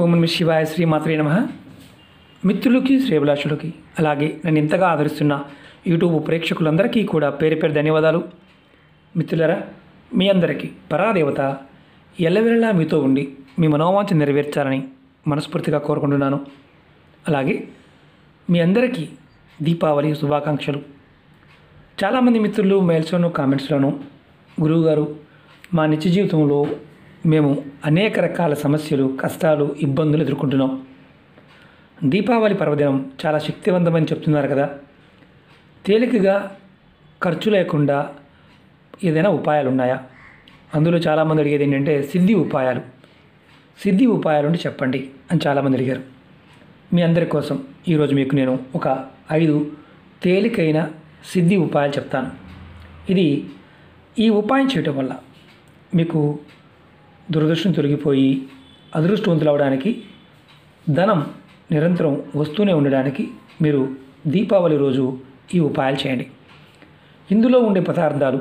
ఓం నమ శివాయ శ్రీమాత్రే నమ. మిత్రులకి శ్రేభిలాషులకి అలాగే నన్ను ఇంతగా ఆదరిస్తున్న యూట్యూబ్ ప్రేక్షకులందరికీ కూడా పేరు పేరు ధన్యవాదాలు. మిత్రులరా మీ అందరికీ పరాదేవత ఎల్లవేళలా మీతో ఉండి మీ మనోవాంఛ నెరవేర్చాలని మనస్ఫూర్తిగా కోరుకుంటున్నాను. అలాగే మీ అందరికీ దీపావళి శుభాకాంక్షలు. చాలామంది మిత్రులు మెయిల్స్లోను కామెంట్స్లోను గురువుగారు మా నిత్య జీవితంలో మేము అనేక రకాల సమస్యలు కష్టాలు ఇబ్బందులు ఎదుర్కొంటున్నాం. దీపావళి పర్వదినం చాలా శక్తివంతమని చెప్తున్నారు కదా. తేలికగా ఖర్చు లేకుండా ఏదైనా ఉపాయాలు ఉన్నాయా అందులో చాలామంది అడిగేది ఏంటంటే సిద్ధి ఉపాయాలు. సిద్ధి ఉపాయాలు అంటే చెప్పండి అని చాలామంది అడిగారు. మీ అందరి కోసం ఈరోజు మీకు నేను ఒక ఐదు తేలికైన సిద్ధి ఉపాయాలు చెప్తాను. ఇది ఈ ఉపాయం చేయటం వల్ల మీకు దురదృష్టం తొలగిపోయి అదృష్టవంతులు అవడానికి ధనం నిరంతరం వస్తూనే ఉండడానికి మీరు దీపావళి రోజు ఈ ఉపాయాలు చేయండి. ఇందులో ఉండే పదార్థాలు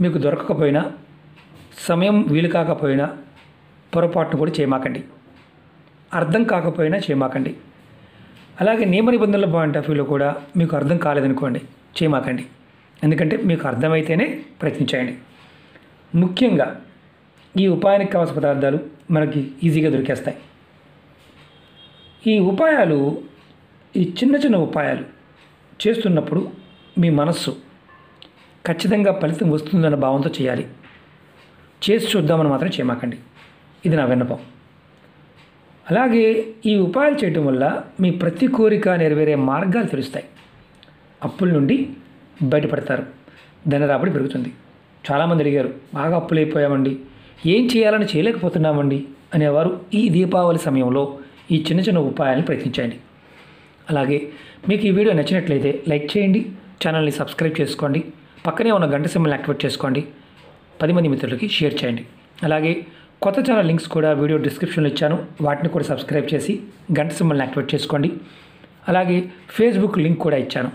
మీకు దొరకకపోయినా సమయం వీలు కాకపోయినా పొరపాటును కూడా చేయమాకండి. అర్థం కాకపోయినా చేయమాకండి. అలాగే నియమ నిబంధనల పాయింట్ ఆఫ్ వ్యూలో కూడా మీకు అర్థం కాలేదనుకోండి చేయమాకండి. ఎందుకంటే మీకు అర్థమైతేనే ప్రయత్నించండి ముఖ్యంగా ఈ ఉపాయానికి కావాల్సిన పదార్థాలు మనకి ఈజీగా దొరికేస్తాయి. ఈ ఉపాయాలు ఈ చిన్న చిన్న ఉపాయాలు చేస్తున్నప్పుడు మీ మనస్సు ఖచ్చితంగా ఫలితం వస్తుందన్న భావంతో చేయాలి. చేసి చూద్దామని మాత్రం చేయమాకండి. ఇది నా విన్నపం. అలాగే ఈ ఉపాయాలు చేయటం వల్ల మీ ప్రతి కోరిక నెరవేరే మార్గాలు తెలుస్తాయి. అప్పుల నుండి బయటపడతారు. ధనరాబడి పెరుగుతుంది. చాలామంది అడిగారు బాగా అప్పులు అయిపోయామండి ఏం చేయాలని చేయలేకపోతున్నామండి అనేవారు ఈ దీపావళి సమయంలో ఈ చిన్న చిన్న ఉపాయాలను ప్రయత్నించండి. అలాగే మీకు ఈ వీడియో నచ్చినట్లయితే లైక్ చేయండి ఛానల్ని సబ్స్క్రైబ్ చేసుకోండి పక్కనే ఉన్న గంట సింబల్ని యాక్టివేట్ చేసుకోండి పది మంది మిత్రులకి షేర్ చేయండి. అలాగే కొత్త ఛానల్ లింక్స్ కూడా వీడియో డిస్క్రిప్షన్లో ఇచ్చాను వాటిని కూడా సబ్స్క్రైబ్ చేసి గంట సింబల్ని యాక్టివేట్ చేసుకోండి. అలాగే ఫేస్బుక్ లింక్ కూడా ఇచ్చాను.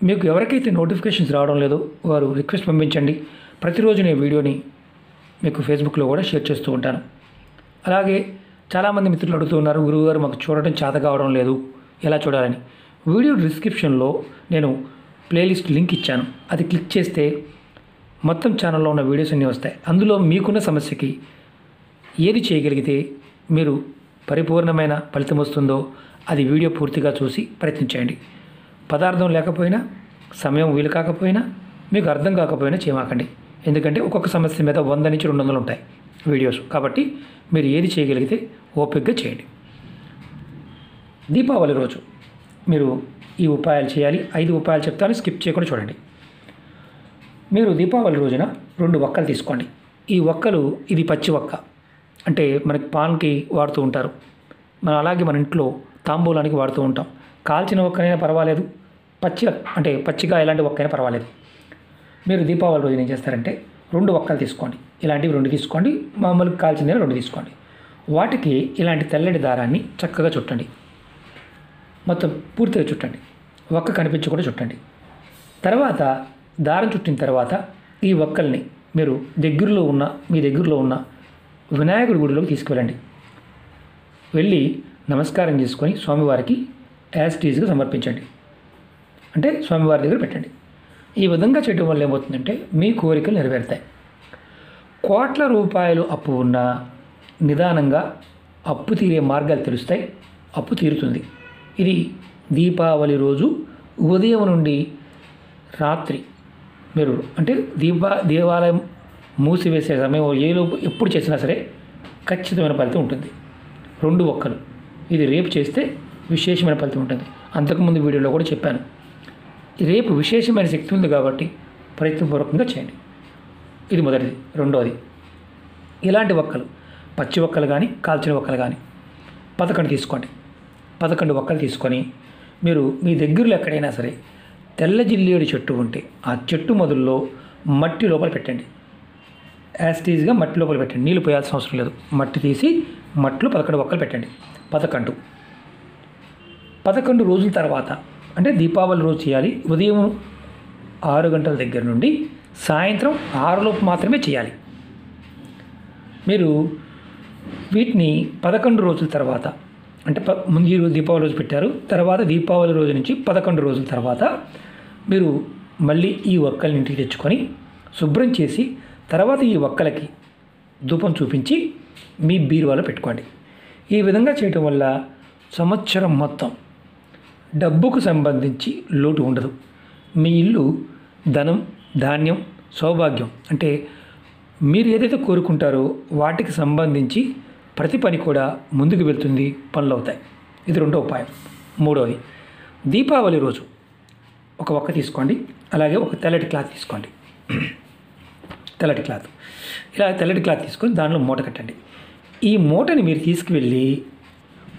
మీకు ఎవరికైతే నోటిఫికేషన్స్ రావడం లేదో వారు రిక్వెస్ట్ పంపించండి. ప్రతిరోజు నేను వీడియోని మీకు ఫేస్బుక్లో కూడా షేర్ చేస్తూ ఉంటాను. అలాగే చాలామంది మిత్రులు అడుగుతూ ఉన్నారు గురువుగారు మాకు చూడటం చేత కావడం లేదు. ఎలా చూడాలని? వీడియో డిస్క్రిప్షన్లో నేను ప్లేలిస్ట్ లింక్ ఇచ్చాను. అది క్లిక్ చేస్తే మొత్తం ఛానల్లో ఉన్న వీడియోస్ అన్నీ వస్తాయి. అందులో మీకున్న సమస్యకి ఏది చేయగలిగితే మీరు పరిపూర్ణమైన ఫలితం వస్తుందో అది వీడియో పూర్తిగా చూసి ప్రయత్నించండి. పదార్థం లేకపోయినా సమయం వీలు కాకపోయినా మీకు అర్థం కాకపోయినా చేయమాకండి. ఎందుకంటే ఒక్కొక్క సమస్య మీద వంద నుంచి రెండు వందలు ఉంటాయి వీడియోస్. కాబట్టి మీరు ఏది చేయగలిగితే ఓపికగా చేయండి. దీపావళి రోజు మీరు ఈ ఉపాయాలు చేయాలి. ఐదు ఉపాయాలు చెప్తాను. స్కిప్ చేయకుండా చూడండి. మీరు దీపావళి రోజున రెండు ఒక్కలు తీసుకోండి. ఈ ఒక్కలు ఇది పచ్చి ఒక్క అంటే మనకి పాన్కి వాడుతూ ఉంటారు. మనం అలాగే మన ఇంట్లో తాంబూలానికి వాడుతూ ఉంటాం. కాల్చిన ఒక్కనైనా పర్వాలేదు. పచ్చి అంటే పచ్చిగా ఎలాంటి ఒక్కైనా పర్వాలేదు. మీరు దీపావళి రోజున ఏం చేస్తారంటే రెండు ఒక్కలు తీసుకోండి. ఇలాంటివి రెండు తీసుకోండి. మామూలుగా కాల్చిన రెండు తీసుకోండి. వాటికి ఇలాంటి తెల్లటి దారాన్ని చక్కగా చుట్టండి. మొత్తం పూర్తిగా చుట్టండి. ఒక్క కనిపించకుండా చుట్టండి. తర్వాత దారం చుట్టిన తర్వాత ఈ ఒక్కల్ని మీరు దగ్గరలో ఉన్న మీ దగ్గరలో ఉన్న వినాయకుడి గుడిలోకి తీసుకువెళ్ళండి. వెళ్ళి నమస్కారం చేసుకొని స్వామివారికి యాజ్ టీజ్గా సమర్పించండి. అంటే స్వామివారి దగ్గర పెట్టండి. ఈ విధంగా చేయడం వల్ల ఏమవుతుందంటే మీ కోరికలు నెరవేరుతాయి. కోట్ల రూపాయలు అప్పు ఉన్న నిదానంగా అప్పు తీరే మార్గాలు తెలుస్తాయి. అప్పు తీరుతుంది. ఇది దీపావళి రోజు ఉదయం నుండి రాత్రి మీరు అంటే దీపా దేవాలయం మూసివేసే సమయం ఏలోపు ఎప్పుడు చేసినా సరే ఖచ్చితమైన ఫలితం ఉంటుంది. రెండు ఒక్కలు. ఇది రేపు చేస్తే విశేషమైన ఫలితం ఉంటుంది. అంతకుముందు వీడియోలో కూడా చెప్పాను. రేపు విశేషమైన శక్తి ఉంది కాబట్టి ప్రయత్నపూర్వకంగా చేయండి. ఇది మొదటిది. రెండోది ఇలాంటి ఒక్కలు పచ్చి ఒక్కలు కానీ కాల్చిన ఒక్కలు కానీ పదకొండు తీసుకోండి. పదకొండు ఒక్కలు తీసుకొని మీరు మీ దగ్గరలో ఎక్కడైనా సరే తెల్ల జిల్లేడు చెట్టు ఉంటే ఆ చెట్టు మొదల్లో మట్టి లోపల పెట్టండి. యాస్టీజ్గా మట్టి లోపల పెట్టండి. నీళ్ళు పోయాల్సిన అవసరం లేదు. మట్టి తీసి మట్టిలో పదకొండు ఒక్కలు పెట్టండి. పదకొండు. పదకొండు రోజుల తర్వాత అంటే దీపావళి రోజు చేయాలి. ఉదయం ఆరు గంటల దగ్గర నుండి సాయంత్రం ఆరులోపు మాత్రమే చేయాలి. మీరు వీటిని పదకొండు రోజుల తర్వాత అంటే ప ముందు ఈ రోజు దీపావళి రోజు పెట్టారు. తర్వాత దీపావళి రోజు నుంచి పదకొండు రోజుల తర్వాత మీరు మళ్ళీ ఈ ఒక్కల్ని ఇంటికి తెచ్చుకొని శుభ్రం చేసి తర్వాత ఈ ఒక్కలకి ధూపం చూపించి మీ బీరువాలో పెట్టుకోండి. ఈ విధంగా చేయటం వల్ల సంవత్సరం మొత్తం డబ్బుకు సంబంధించి లోటు ఉండదు. మీ ఇల్లు ధనం ధాన్యం సౌభాగ్యం అంటే మీరు ఏదైతే కోరుకుంటారో వాటికి సంబంధించి ప్రతి పని కూడా ముందుకు వెళ్తుంది పనులు అవుతాయి. ఇది రెండో ఉపాయం. మూడవది దీపావళి రోజు ఒక ఒక్క తీసుకోండి అలాగే ఒక తెల్లటి క్లాత్ తీసుకోండి. తెల్లటి క్లాత్. ఇలా తెల్లటి క్లాత్ తీసుకొని దానిలో మూట కట్టండి. ఈ మూటని మీరు తీసుకువెళ్ళి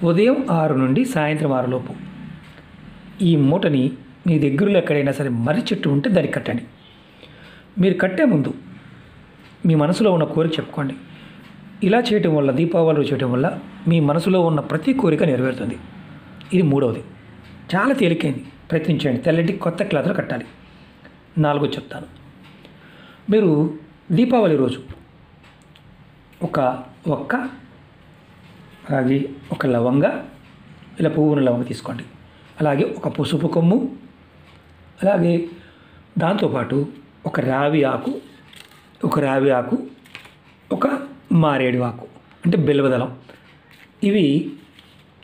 ఉదయం ఆరు నుండి సాయంత్రం ఆరు లోపు ఈ మూటని మీ దగ్గరలో ఎక్కడైనా సరే మర్రి చెట్టు ఉంటే దానికి కట్టండి. మీరు కట్టే ముందు మీ మనసులో ఉన్న కోరిక చెప్పుకోండి. ఇలా చేయటం వల్ల దీపావళి రోజు చేయటం వల్ల మీ మనసులో ఉన్న ప్రతి కోరిక నెరవేరుతుంది. ఇది మూడవది. చాలా తేలికైంది. ప్రయత్నించండి. తెల్లటి కొత్త క్లాత్లో కట్టాలి. నాలుగో చెప్తాను. మీరు దీపావళి రోజు ఒక ఒక్క అలాగే ఒక లవంగ ఇలా పువ్వున లవంగ తీసుకోండి. అలాగే ఒక పసుపు కొమ్ము అలాగే దాంతోపాటు ఒక రావి ఆకు ఒక రావి ఆకు ఒక మారేడు ఆకు అంటే బెల్వదళం. ఇవి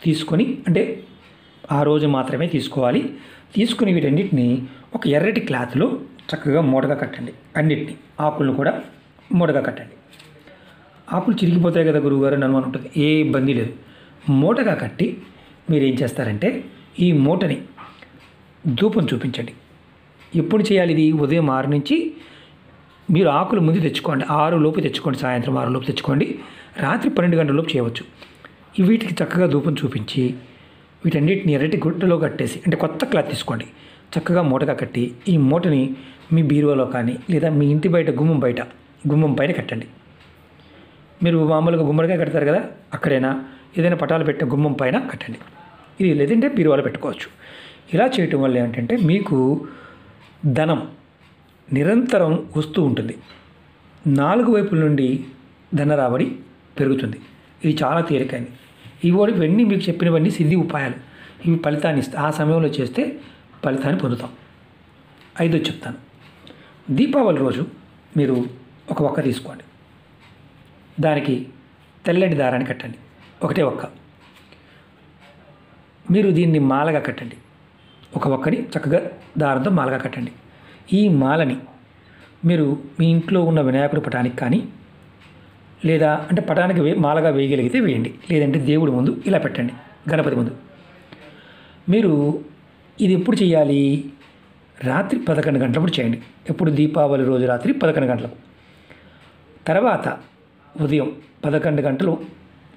తీసుకొని అంటే ఆ రోజు మాత్రమే తీసుకోవాలి. తీసుకుని వీటన్నిటిని ఒక ఎర్రటి క్లాత్లో చక్కగా మూటగా కట్టండి. అన్నిటిని ఆకులను కూడా మూటగా కట్టండి. ఆకులు చిరిగిపోతాయి కదా గురువుగారు అని అనుమానం ఉంటుంది ఏ ఇబ్బంది లేదు. మూటగా కట్టి మీరు ఏం చేస్తారంటే ఈ మూటని ధూపం చూపించండి. ఎప్పుడు చేయాలి ఇది? ఉదయం ఆరు నుంచి మీరు ఆకులు ముందు తెచ్చుకోండి. ఆరు లోపు తెచ్చుకోండి సాయంత్రం ఆరు లోపు తెచ్చుకోండి. రాత్రి పన్నెండు గంటల లోపు చేయవచ్చు. వీటికి చక్కగా ధూపం చూపించి వీటన్నిటిని ఎర్రటి గుడ్డలో కట్టేసి అంటే కొత్త క్లాత్ తీసుకోండి. చక్కగా మూటగా కట్టి ఈ మూటని మీ బీరువాలో కానీ లేదా మీ ఇంటి బయట గుమ్మం బయట గుమ్మం పైన కట్టండి. మీరు మామూలుగా గుమ్మడికాయ కడతారు కదా అక్కడైనా ఏదైనా పటాలు పెట్టిన గుమ్మం పైన కట్టండి. ఇది లేదంటే బీరువాలో పెట్టుకోవచ్చు. ఇలా చేయటం వల్ల ఏంటంటే మీకు ధనం నిరంతరం వస్తూ ఉంటుంది. నాలుగు వైపుల నుండి ధన రాబడి పెరుగుతుంది. ఇది చాలా తేలికైంది. ఇవి ఇవన్నీ మీకు చెప్పినవన్నీ సిద్ధి ఉపాయాలు. ఇవి ఫలితాన్ని ఆ సమయంలో చేస్తే ఫలితాన్ని పొందుతాం. ఐదో చెప్తాను. దీపావళి రోజు మీరు ఒక ఒక్క తీసుకోండి. దానికి తెల్లటి దారాన్ని కట్టండి. ఒకటే ఒక్క మీరు దీన్ని మాలగా కట్టండి. ఒక ఒక్కని చక్కగా దారంతో మాలగా కట్టండి. ఈ మాలని మీరు మీ ఇంట్లో ఉన్న వినాయకుడి పటానికి కానీ లేదా అంటే పటానికి వే మాలగా వేయగలిగితే వేయండి. లేదంటే దేవుడి ముందు ఇలా పెట్టండి. గణపతి ముందు. మీరు ఇది ఎప్పుడు చేయాలి? రాత్రి పదకొండు గంటలప్పుడు చేయండి. ఎప్పుడు దీపావళి రోజు రాత్రి పదకొండు గంటలకు. తర్వాత ఉదయం పదకొండు గంటలు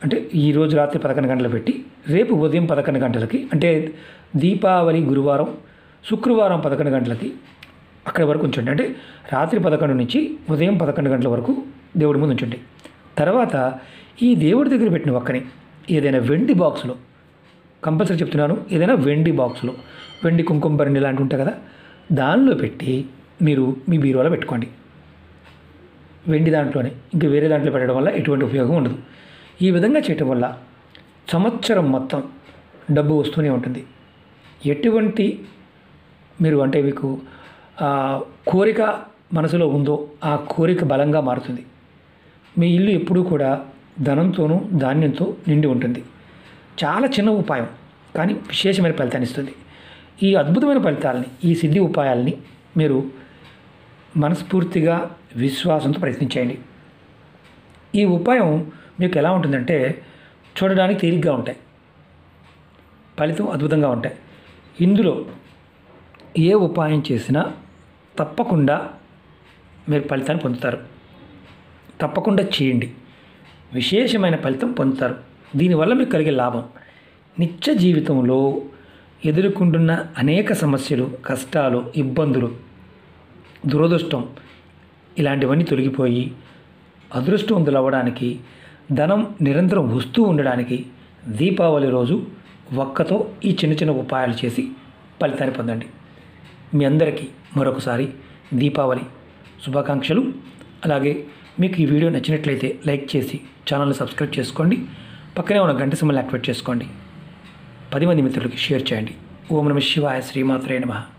అంటే ఈరోజు రాత్రి పదకొండు గంటలు పెట్టి రేపు ఉదయం పదకొండు గంటలకి అంటే దీపావళి గురువారం శుక్రవారం పదకొండు గంటలకి అక్కడి వరకు ఉంచండి. అంటే రాత్రి పదకొండు నుంచి ఉదయం పదకొండు గంటల వరకు దేవుడి ముందు ఉంచండి. తర్వాత ఈ దేవుడి దగ్గర పెట్టిన ఒక్కని ఏదైనా వెండి బాక్స్లో కంపల్సరీ చెప్తున్నాను ఏదైనా వెండి బాక్స్లో వెండి కుంకుమ భరణి లాంటివి ఉంటాయి కదా దానిలో పెట్టి మీరు మీ బీరువాలో పెట్టుకోండి. వెండి దాంట్లోనే ఇంకా వేరే దాంట్లో పెట్టడం వల్ల ఎటువంటి ఉపయోగం ఉండదు. ఈ విధంగా చేయటం వల్ల సంవత్సరం మొత్తం డబ్బు వస్తూనే ఉంటుంది. ఎటువంటి మీరు అంటే మీకు కోరిక మనసులో ఉందో ఆ కోరిక బలంగా మారుతుంది. మీ ఇల్లు ఎప్పుడూ కూడా ధనంతోనూ ధాన్యంతో నిండి ఉంటుంది. చాలా చిన్న ఉపాయం కానీ విశేషమైన ఫలితాన్ని ఇస్తుంది. ఈ అద్భుతమైన ఫలితాలని ఈ సిద్ధి ఉపాయాలని మీరు మనస్ఫూర్తిగా విశ్వాసంతో ప్రయత్నించేయండి. ఈ ఉపాయం మీకు ఎలా ఉంటుందంటే చూడడానికి తేలిగ్గా ఉంటాయి. ఫలితం అద్భుతంగా ఉంటాయి. ఇందులో ఏ ఉపాయం చేసినా తప్పకుండా మీరు ఫలితాన్ని పొందుతారు. తప్పకుండా చేయండి. విశేషమైన ఫలితం పొందుతారు. దీనివల్ల మీకు కలిగే లాభం. నిత్య జీవితంలో ఎదుర్కొంటున్న అనేక సమస్యలు కష్టాలు ఇబ్బందులు దురదృష్టం ఇలాంటివన్నీ తొలగిపోయి అదృష్టవంతులు అవ్వడానికి ధనం నిరంతరం వస్తూ ఉండడానికి దీపావళి రోజు ఒక్కతో ఈ చిన్న చిన్న ఉపాయాలు చేసి ఫలితాన్ని పొందండి. మీ అందరికీ మరొకసారి దీపావళి శుభాకాంక్షలు. అలాగే మీకు ఈ వీడియో నచ్చినట్లయితే లైక్ చేసి ఛానల్ని సబ్స్క్రైబ్ చేసుకోండి. పక్కనే ఉన్న గంట సింబల్ యాక్టివేట్ చేసుకోండి. పది మంది మిత్రులకి షేర్ చేయండి. ఓం నమ శివాయ శ్రీమాత్రే నమః.